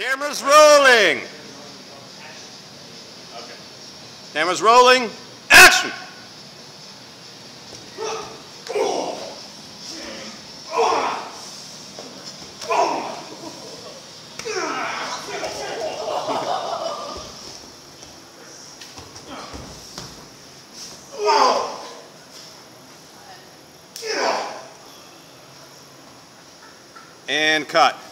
Camera's rolling. Okay. Camera's rolling. Action! And cut.